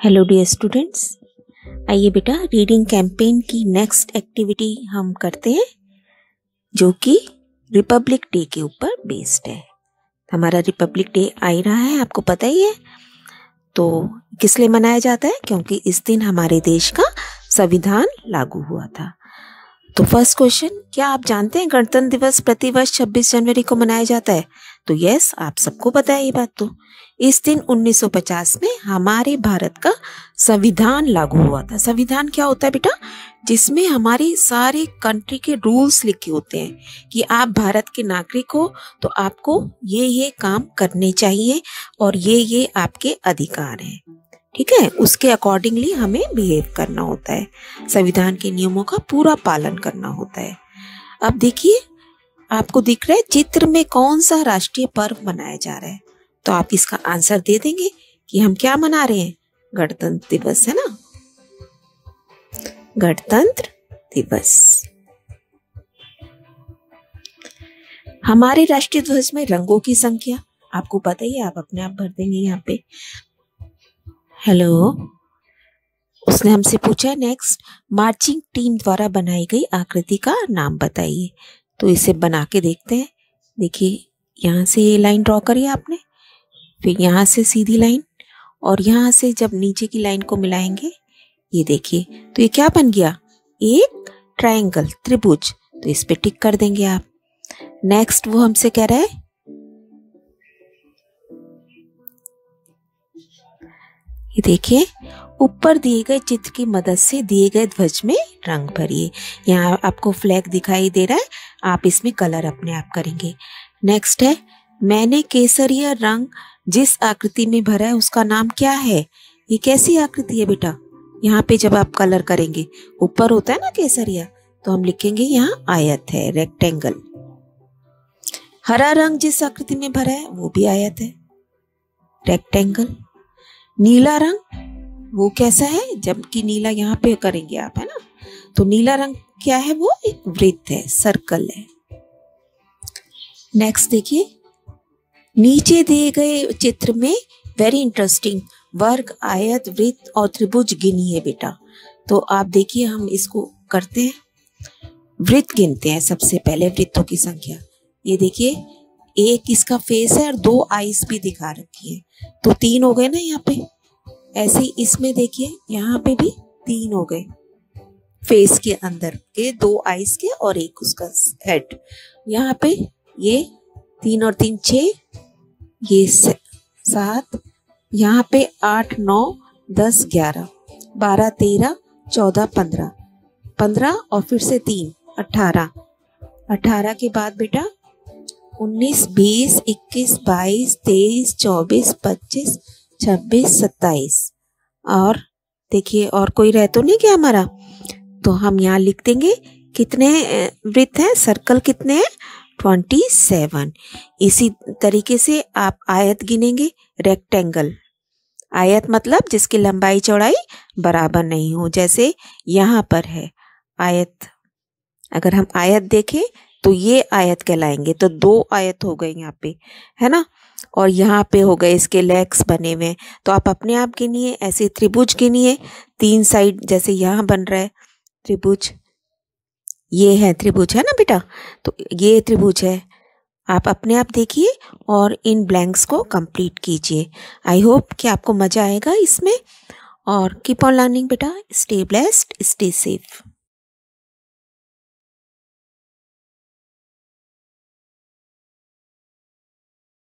Hello dear students आइए बेटा reading campaign की नेक्स्ट एक्टिविटी हम करते हैं, जो कि रिपब्लिक डे के ऊपर बेस्ड है। हमारा रिपब्लिक डे आ ही रहा है, आपको पता ही है। तो किस लिए मनाया जाता है? क्योंकि इस दिन हमारे देश का संविधान लागू हुआ था। तो फ़र्स्ट क्वेश्चन क्या आप जानते हैं गणतंत्र दिवस प्रतिवर्ष 26 जनवरी को मनाया जाता है? तो यस आप सबको पता है ये बात तो। इस दिन 1950 में हमारे भारत का संविधान लागू हुआ था। संविधान क्या होता है बेटा? जिसमें हमारे सारे कंट्री के रूल्स लिखे होते हैं कि आप भारत के नागरिक हो तो आपको ये ये काम करने चाहिए और ये ये आपके अधिकार हैं। ठीक है? उसके अकॉर्डिंगली हमें बिहेव करना होता है। संविधान के नियमों का पूरा पालन करना होता है। अब देखिए, आपको दिख रहा है चित्र में कौन सा राष्ट्रीय पर्व मनाया जा रहा है। तो आप इसका आंसर दे देंगे कि हम क्या मना रहे हैं? गणतंत्र दिवस, है ना? गणतंत्र दिवस। हमारे राष्ट्रीय ध्वज में रंगों की संख्या, आपको पता ही, आप अपने आप भर देंगे यहाँ पे। हेलो। उसने हमसे पूछा नेक्स्ट मार्चिंग टीम द्वारा बनाई गई आकृति का नाम बताइए। तो इसे बना के देखते हैं। देखिए, यहाँ से ये लाइन ड्रॉ करी आपने। फिर यहाँ से सीधी लाइन और यहाँ से जब नीचे की लाइन को मिलाएँगे, ये देखिए तो ये क्या बन गया? एक ट्रायंगल त्रिभुज। तो इस पे टिक कर देंगे आप। नेक्स्ट वो हमसे कह रहा है ये देखिए, ऊपर दिए गए चित्र की मदद से दिए गए ध्वज में रंग भरिए। यहाँ आपको फ्लैग दिखाई दे रहा है, आप इसमें कलर अपने आप करेंगे। नेक्स्ट है, मैंने केसरिया रंग जिस आकृति में भरा है, उसका नाम क्या है? ये कैसी आकृति है बेटा? यहाँ पे जब आप कलर करेंगे, ऊपर होता है ना केसरिया तो हम लिखेंगे यहाँ आयत है रेक्टेंगल हरा रंग जिस आकृति में भरा है, वो भी आयत है रेक्टेंगल नीला रंग, वो कैसा है? जबकि नीला यहाँ पे करेंगे आप, है ना? तो नीला रंग क्या है वो? एक वृत्त है सर्कल है। नेक्स्ट देखिए, नीचे दिए गए चित्र में वेरी इंटरेस्टिंग वर्ग, आयत, वृत्त और त्रिभुज गिनी है बेटा। तो आप देखिए, हम इसको करते हैं। वृत्त गिनते हैं सबसे पहले, वृत्तों की संख्या। ये देखिए, एक इसका फेस है और दो आईज भी दिखा रखी है। तो तीन हो गए ना यहाँ पे? ऐसे ही इसमें देखिए, यहाँ पे भी तीन हो गए। फेस के अंदर के दो आईज के और एक उसका हेड यहाँ पे ये तीन और तीन छ ये सात, यहाँ पे आठ, नौ, दस, ग्यारह, बारह, तेरह, चौदह, पंद्रह। पंद्रह और फिर से तीन, अठारह। अठारह के बाद बेटा, उन्नीस, बीस, इक्कीस, बाईस, तेईस, चौबीस, पच्चीस छब्बीस सत्ताईस। और देखिए, और कोई रह तो नहीं क्या हमारा? तो हम यहाँ लिख देंगे, कितने वृत्त हैं? सर्कल कितने हैं? Twenty seven. इसी तरीके से आप आयत गिनेंगे रेक्टेंगल आयत मतलब जिसकी लंबाई चौड़ाई बराबर नहीं हो, जैसे यहाँ पर है आयत। अगर हम आयत देखें तो ये आयत कहलाएँगे। तो दो आयत हो गए यहाँ पे, है ना? और यहाँ पे हो गए इसके लेग्स बने हुए। तो आप अपने आप गिनिए, ऐसे त्रिभुज गिनिए, तीन साइड जैसे यहाँ बन रहा है, त्रिभुज। ये है त्रिभुज, है ना बेटा? तो ये त्रिभुज है। आप अपने आप देखिए और इन ब्लैंक्स को कंप्लीट कीजिए। आई होप कि आपको मज़ा आएगा इसमें। और कीप ऑन लर्निंग बेटा। Stay blessed, stay safe.